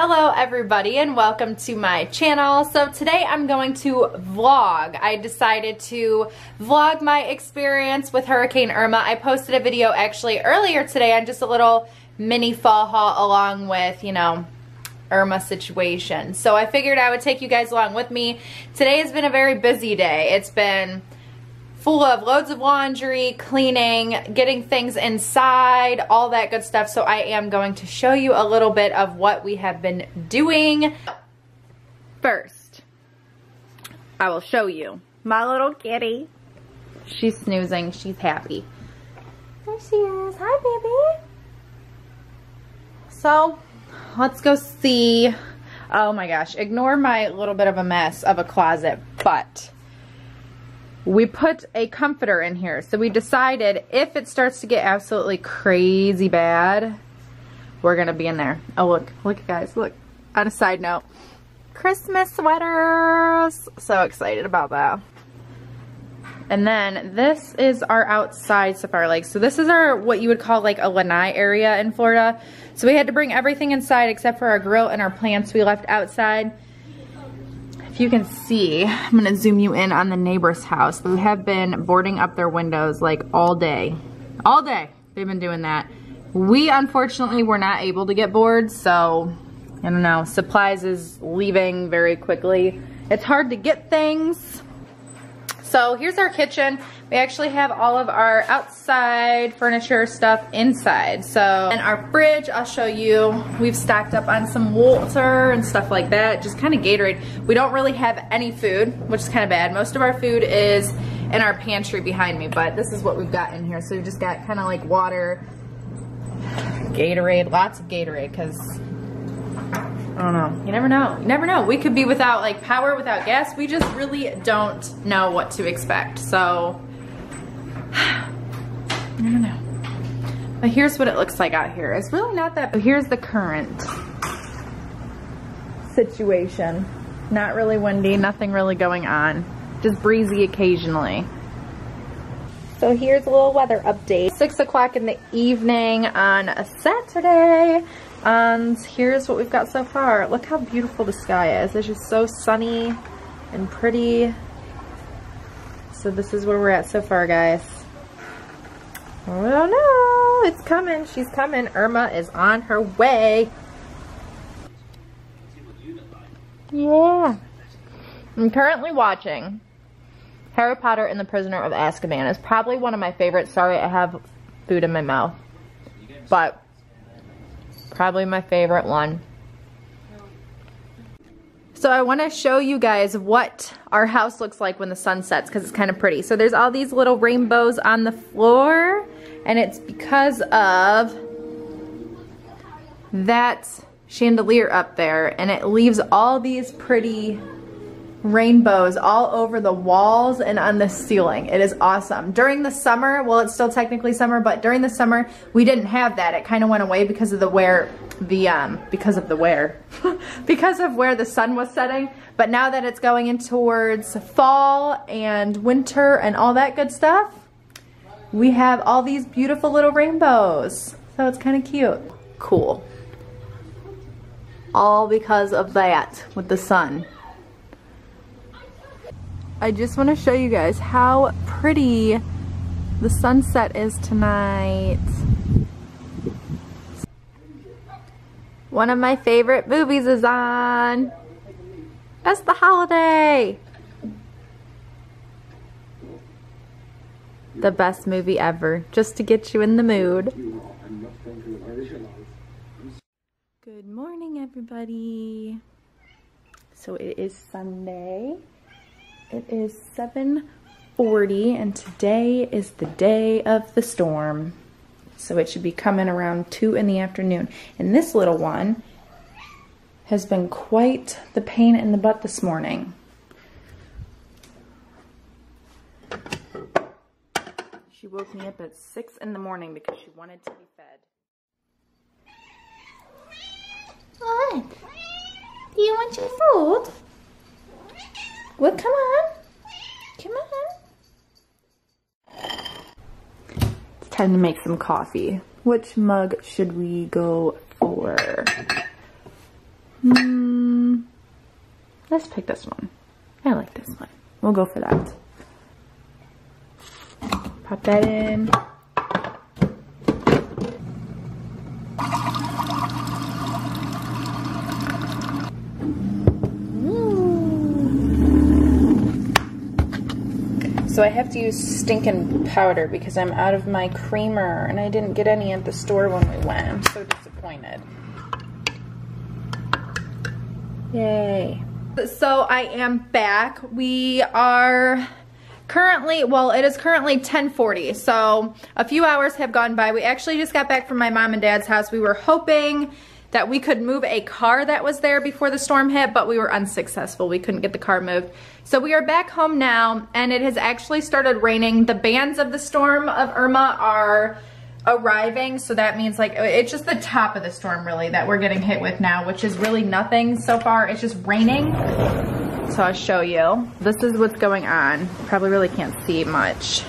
Hello everybody and welcome to my channel. So today I'm going to vlog. I decided to vlog my experience with Hurricane Irma. I posted a video actually earlier today on just a little mini fall haul along with, you know, Irma situation. So I figured I would take you guys along with me. Today has been a very busy day. It's been full of loads of laundry, cleaning, getting things inside, all that good stuff. So I am going to show you a little bit of what we have been doing. First, I will show you my little kitty. She's snoozing. She's happy. There she is. Hi, baby. So, let's go see. Oh my gosh. Ignore my little bit of a mess of a closet, but we put a comforter in here. So we decided if it starts to get absolutely crazy bad, we're going to be in there. Oh, look. Look, guys. Look. On a side note, Christmas sweaters. So excited about that. And then this is our outside safari lake. So this is our, what you would call like a lanai area in Florida. So we had to bring everything inside except for our grill and our plants we left outside you can see, I'm gonna zoom you in on the neighbor's house. They have been boarding up their windows like all day. All day, they've been doing that. We unfortunately were not able to get boards, so I don't know, supplies is leaving very quickly. It's hard to get things. So here's our kitchen. We actually have all of our outside furniture stuff inside. So, and our fridge, I'll show you. We've stacked up on some water and stuff like that, just kind of Gatorade. We don't really have any food, which is kind of bad. Most of our food is in our pantry behind me, but this is what we've got in here. So we've just got kind of like water, Gatorade, lots of Gatorade, because I don't know. You never know. You never know. We could be without like power, without gas. We just really don't know what to expect. So I don't know. But here's what it looks like out here. It's really not that, here's the current situation. Not really windy, nothing really going on. Just breezy occasionally. So here's a little weather update. Six o'clock in the evening on a Saturday. And here's what we've got so far. Look how beautiful the sky is. It's just so sunny and pretty. So this is where we're at so far, guys. Oh no, it's coming. She's coming. Irma is on her way. Yeah. I'm currently watching Harry Potter and the Prisoner of Azkaban. It's probably one of my favorites. Sorry, I have food in my mouth. But probably my favorite one. So I want to show you guys what our house looks like when the sun sets because it's kind of pretty. So there's all these little rainbows on the floor and it's because of that chandelier up there and it leaves all these pretty rainbows all over the walls and on the ceiling. It is awesome. During the summer, well it's still technically summer, but during the summer we didn't have that. It kind of went away because of the where the um because of the where because of where the sun was setting. But now that it's going in towards fall and winter and all that good stuff, we have all these beautiful little rainbows. So it's kind of cute. Cool. All because of that with the sun. I just want to show you guys how pretty the sunset is tonight. One of my favorite movies is on. That's the holiday. the best movie ever, just to get you in the mood. Good morning, everybody. So it is Sunday. It is 7.40 and today is the day of the storm. So it should be coming around 2 in the afternoon. And this little one has been quite the pain in the butt this morning. She woke me up at 6 in the morning because she wanted to be fed. What? Do you want your food? Well, come on. Come on. It's time to make some coffee. Which mug should we go for? Hmm. Let's pick this one. I like this one. We'll go for that. Pop that in. So I have to use stinking powder because I'm out of my creamer and I didn't get any at the store when we went. I'm so disappointed. Yay. So I am back. We are currently, well, it is currently 1040. So a few hours have gone by. We actually just got back from my mom and dad's house. We were hoping that we could move a car that was there before the storm hit, but we were unsuccessful. We couldn't get the car moved. So we are back home now, and it has actually started raining. The bands of the storm of Irma are arriving, so that means like, it's just the top of the storm really that we're getting hit with now, which is really nothing so far. It's just raining. So I'll show you. This is what's going on. Probably really can't see much.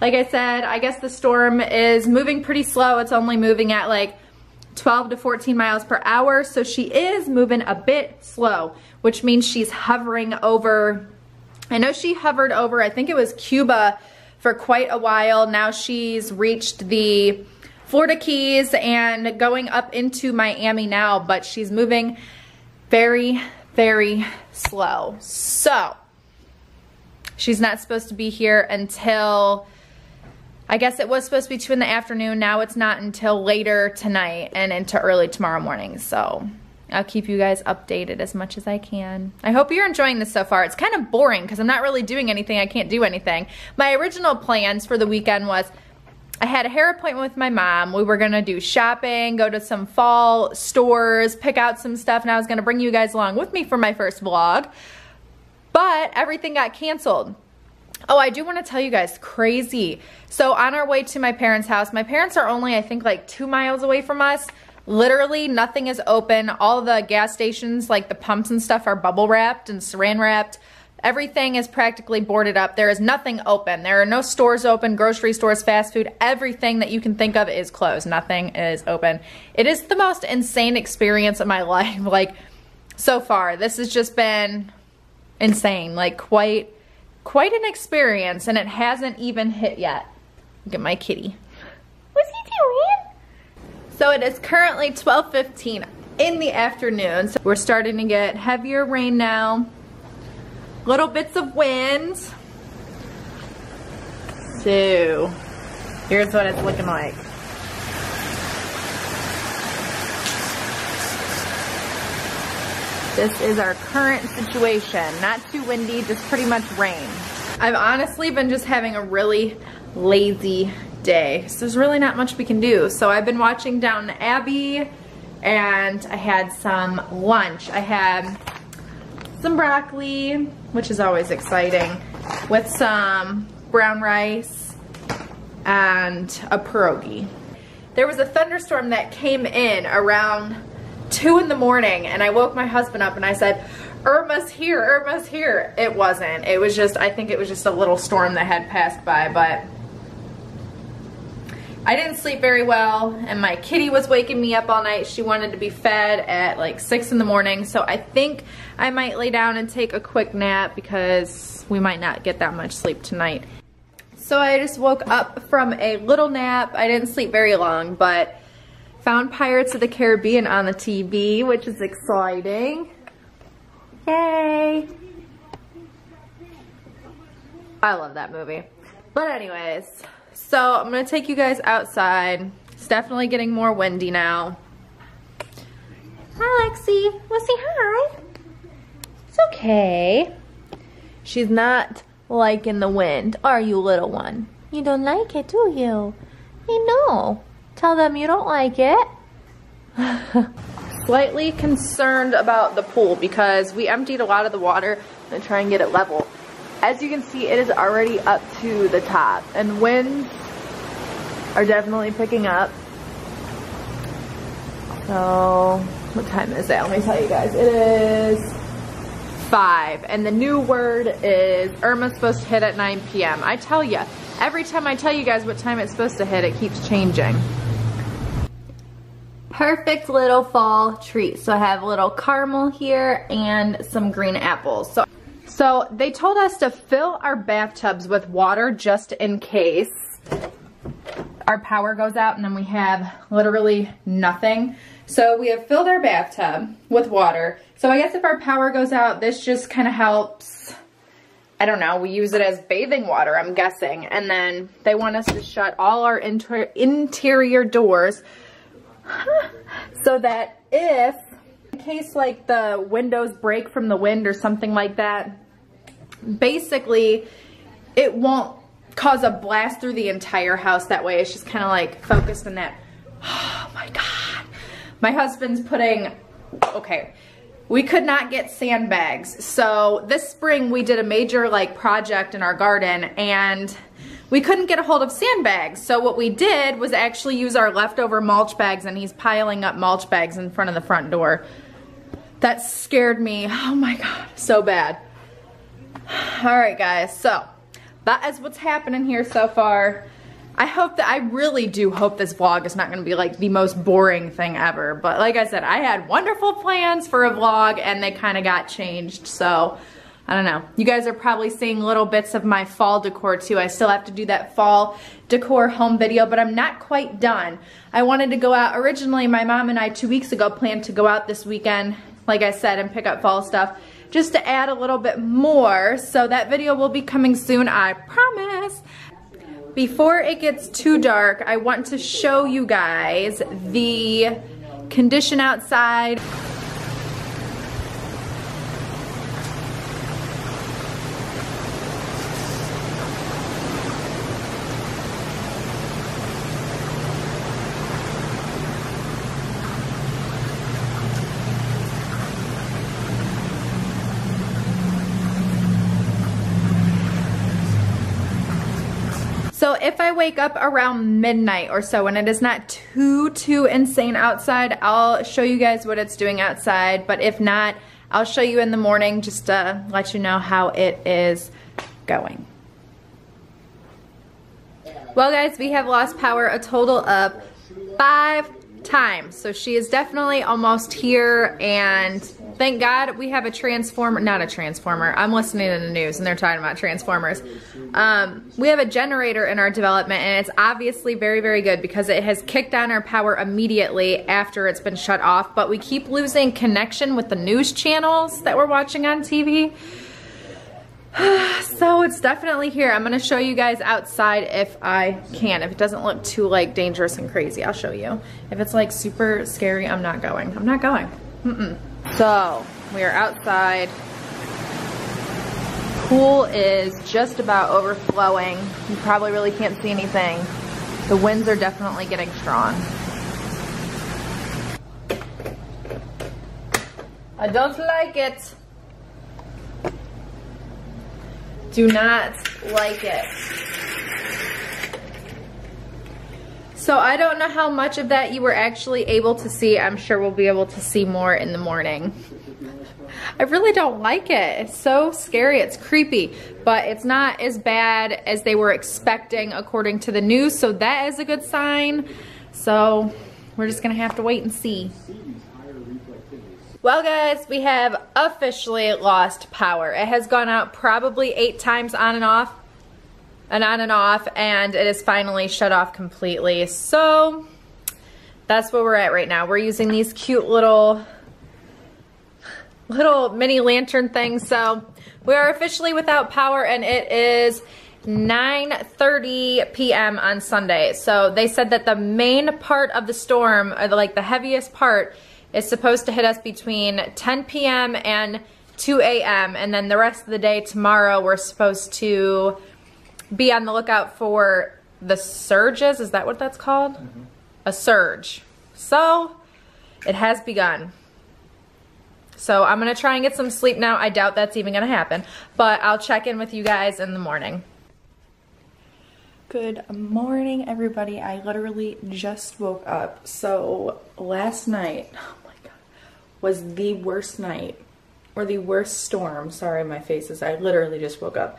Like I said, I guess the storm is moving pretty slow. It's only moving at like 12 to 14 miles per hour. So she is moving a bit slow, which means she's hovering over, I know she hovered over, I think it was Cuba for quite a while. Now she's reached the Florida Keys and going up into Miami now, but she's moving very, very slow. So she's not supposed to be here until I guess it was supposed to be 2 in the afternoon. Now it's not until later tonight and into early tomorrow morning. So I'll keep you guys updated as much as I can. I hope you're enjoying this so far. It's kind of boring because I'm not really doing anything. I can't do anything. My original plans for the weekend was I had a hair appointment with my mom. We were going to do shopping, go to some fall stores, pick out some stuff, and I was going to bring you guys along with me for my first vlog. But everything got canceled. Oh, I do want to tell you guys, crazy. So on our way to my parents' house, my parents are only, I think, like two miles away from us. Literally nothing is open. All the gas stations, like the pumps and stuff, are bubble wrapped and saran wrapped. Everything is practically boarded up. There is nothing open. There are no stores open, grocery stores, fast food. Everything that you can think of is closed. Nothing is open. It is the most insane experience of my life. Like, so far. This has just been insane. Like, quite quite an experience and it hasn't even hit yet. Look at my kitty. What's he doing? So it is currently 12.15 in the afternoon. So we're starting to get heavier rain now. Little bits of wind. So here's what it's looking like. This is our current situation. Not too windy, just pretty much rain. I've honestly been just having a really lazy day. So there's really not much we can do. So I've been watching Downton Abbey and I had some lunch. I had some broccoli, which is always exciting, with some brown rice and a pierogi. There was a thunderstorm that came in around two in the morning and I woke my husband up and I said, Irma's here, Irma's here. It wasn't. It was just, I think it was just a little storm that had passed by, but I didn't sleep very well and my kitty was waking me up all night. She wanted to be fed at like six in the morning. So I think I might lay down and take a quick nap because we might not get that much sleep tonight. So I just woke up from a little nap. I didn't sleep very long, but Found Pirates of the Caribbean on the TV, which is exciting. Yay! I love that movie. But anyways, so I'm to take you guys outside. It's definitely getting more windy now. Hi, Lexi. Wanna say hi? It's okay. She's not liking the wind, are you, little one? You don't like it, do you? I know. Tell them you don't like it. Slightly concerned about the pool because we emptied a lot of the water to try and get it level. As you can see, it is already up to the top and winds are definitely picking up. So, what time is it? Let me tell you guys. It is 5 and the new word is Irma's supposed to hit at 9 p.m. I tell you, every time I tell you guys what time it's supposed to hit, it keeps changing. Perfect little fall treat. So I have a little caramel here and some green apples. So, so they told us to fill our bathtubs with water just in case our power goes out and then we have literally nothing. So we have filled our bathtub with water. So I guess if our power goes out, this just kind of helps. I don't know, we use it as bathing water, I'm guessing. And then they want us to shut all our inter interior doors so that if, in case like the windows break from the wind or something like that, basically it won't cause a blast through the entire house that way. It's just kind of like focused in that. Oh my God. My husband's putting, okay, we could not get sandbags. So this spring we did a major like project in our garden and we couldn't get a hold of sandbags. So what we did was actually use our leftover mulch bags and he's piling up mulch bags in front of the front door. That scared me, oh my God, so bad. All right guys, so that is what's happening here so far. I hope that, I really do hope this vlog is not gonna be like the most boring thing ever. But like I said, I had wonderful plans for a vlog and they kind of got changed. So I don't know. You guys are probably seeing little bits of my fall decor too. I still have to do that fall decor home video, but I'm not quite done. I wanted to go out, originally my mom and I two weeks ago planned to go out this weekend, like I said, and pick up fall stuff just to add a little bit more. So that video will be coming soon, I promise. Before it gets too dark, I want to show you guys the condition outside. So if I wake up around midnight or so and it is not too, too insane outside, I'll show you guys what it's doing outside. But if not, I'll show you in the morning just to let you know how it is going. Well guys, we have lost power a total of five times. So she is definitely almost here and thank God we have a transformer, not a transformer. I'm listening to the news and they're talking about transformers. Um, we have a generator in our development and it's obviously very, very good because it has kicked on our power immediately after it's been shut off. But we keep losing connection with the news channels that we're watching on TV. so it's definitely here. I'm gonna show you guys outside if I can. If it doesn't look too like dangerous and crazy, I'll show you. If it's like super scary, I'm not going. I'm not going. Mm -mm. So we are outside. Pool is just about overflowing. You probably really can't see anything. The winds are definitely getting strong. I don't like it. Do not like it. So I don't know how much of that you were actually able to see. I'm sure we'll be able to see more in the morning. I really don't like it. It's so scary. It's creepy, but it's not as bad as they were expecting according to the news. So that is a good sign. So we're just gonna have to wait and see. Well guys, we have officially lost power. It has gone out probably eight times on and off and on and off and it is finally shut off completely. So that's where we're at right now. We're using these cute little little mini lantern things. So we are officially without power and it is 9.30 p.m. on Sunday. So they said that the main part of the storm, or the, like the heaviest part, is supposed to hit us between 10 p.m. and 2 a.m. And then the rest of the day tomorrow, we're supposed to be on the lookout for the surges. Is that what that's called? Mm -hmm. A surge. So it has begun. So I'm going to try and get some sleep now. I doubt that's even going to happen. But I'll check in with you guys in the morning. Good morning, everybody. I literally just woke up. So last night, was the worst night or the worst storm. Sorry, my face is, I literally just woke up.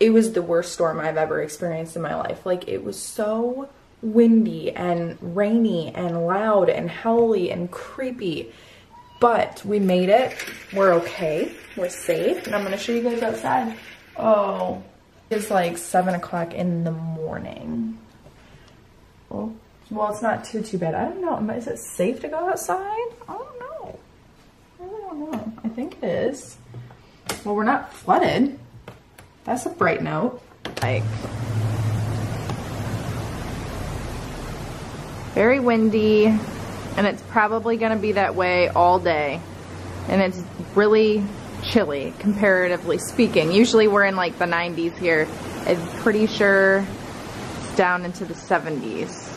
It was the worst storm I've ever experienced in my life. Like, it was so windy and rainy and loud and howly and creepy. But we made it. We're okay. We're safe. And I'm going to show you guys outside. Oh, it's like 7 o'clock in the morning. Well, well, it's not too, too bad. I don't know. Is it safe to go outside? I don't know. I don't know. I think it is. Well, we're not flooded. That's a bright note. Like, very windy, and it's probably gonna be that way all day. And it's really chilly, comparatively speaking. Usually we're in like the 90s here. I'm pretty sure it's down into the 70s.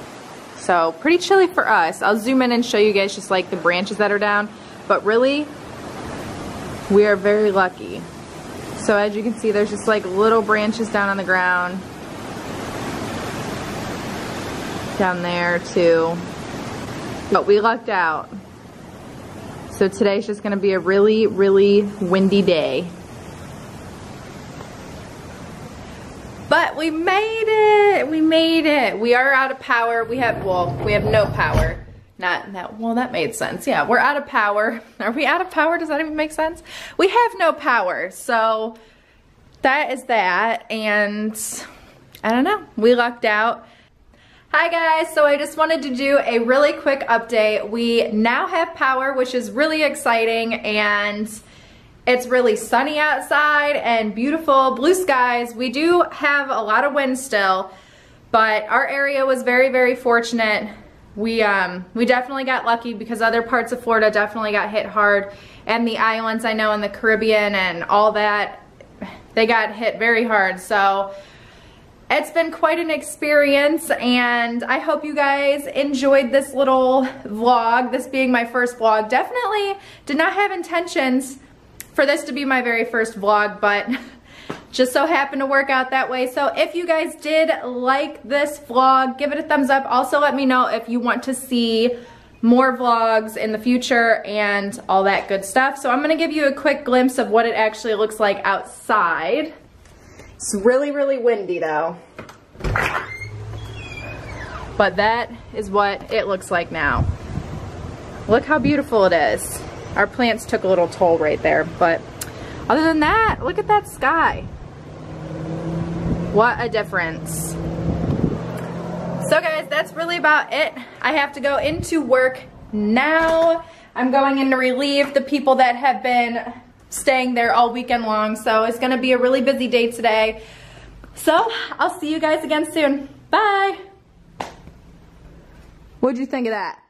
So pretty chilly for us. I'll zoom in and show you guys just like the branches that are down. But really, we are very lucky. So as you can see, there's just like little branches down on the ground. Down there too. But we lucked out. So today's just gonna be a really, really windy day. But we made it! We made it! We are out of power. We have, well, we have no power. Not that, well, that made sense. Yeah, we're out of power. Are we out of power? Does that even make sense? We have no power. So that is that. And I don't know. We lucked out. Hi guys, so I just wanted to do a really quick update. We now have power, which is really exciting and it's really sunny outside and beautiful blue skies. We do have a lot of wind still, but our area was very, very fortunate we um, we definitely got lucky because other parts of Florida definitely got hit hard. And the islands I know in the Caribbean and all that they got hit very hard. So it's been quite an experience and I hope you guys enjoyed this little vlog this being my first vlog. Definitely did not have intentions for this to be my very first vlog but just so happened to work out that way. So if you guys did like this vlog, give it a thumbs up. Also let me know if you want to see more vlogs in the future and all that good stuff. So I'm gonna give you a quick glimpse of what it actually looks like outside. It's really, really windy though. But that is what it looks like now. Look how beautiful it is. Our plants took a little toll right there, but other than that, look at that sky. What a difference. So guys, that's really about it. I have to go into work now. I'm going in to relieve the people that have been staying there all weekend long. So it's gonna be a really busy day today. So I'll see you guys again soon. Bye. What'd you think of that?